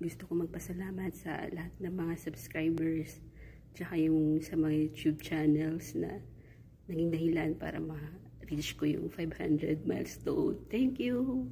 gusto ko magpasalamat sa lahat ng mga subscribers tsaka yung sa mga YouTube channels na naging dahilan para ma-reach ko yung 500 milestone. Thank you!